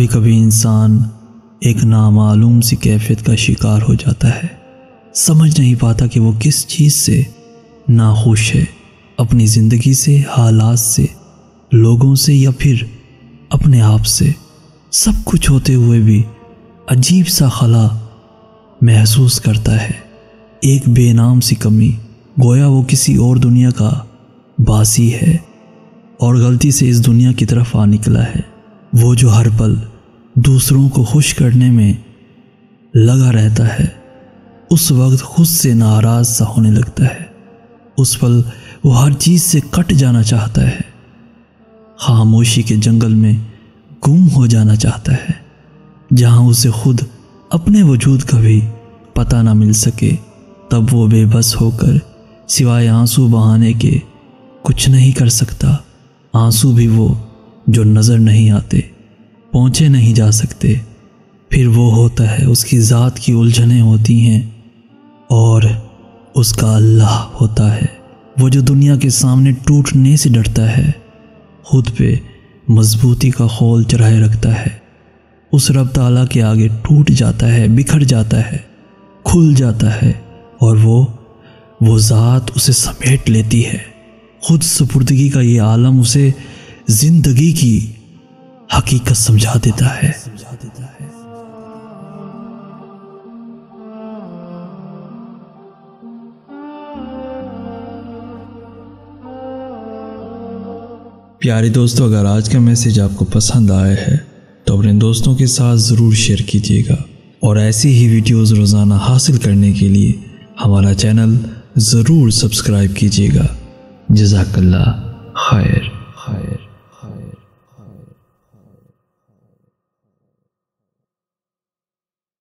कभी कभी इंसान एक नामालूम सी कैफियत का शिकार हो जाता है। समझ नहीं पाता कि वो किस चीज़ से नाखुश है। अपनी ज़िंदगी से, हालात से, लोगों से या फिर अपने आप से। सब कुछ होते हुए भी अजीब सा खला महसूस करता है। एक बेनाम सी कमी, गोया वो किसी और दुनिया का बासी है और गलती से इस दुनिया की तरफ़ आ निकला है। वो जो हर पल दूसरों को खुश करने में लगा रहता है, उस वक्त खुद से नाराज़ सा होने लगता है। उस पल वो हर चीज़ से कट जाना चाहता है। खामोशी के जंगल में गुम हो जाना चाहता है, जहाँ उसे खुद अपने वजूद का भी पता ना मिल सके। तब वो बेबस होकर सिवाय आँसू बहाने के कुछ नहीं कर सकता। आँसू भी वो जो नज़र नहीं आते, पहुँचे नहीं जा सकते। फिर वो होता है, उसकी ज़ात की उलझनें होती हैं और उसका अल्लाह होता है। वो जो दुनिया के सामने टूटने से डरता है, खुद पे मजबूती का खोल चढ़ाए रखता है। उस रब ताला के आगे टूट जाता है, बिखर जाता है, खुल जाता है और वो वो ज़ात उसे समेट लेती है। खुद सुपुर्दगी का ये आलम उसे ज़िंदगी की हकीकत समझा देता है। प्यारे दोस्तों, अगर आज का मैसेज आपको पसंद आया है तो अपने दोस्तों के साथ ज़रूर शेयर कीजिएगा। और ऐसी ही वीडियोस रोज़ाना हासिल करने के लिए हमारा चैनल ज़रूर सब्सक्राइब कीजिएगा। जजाकल्ला खैर।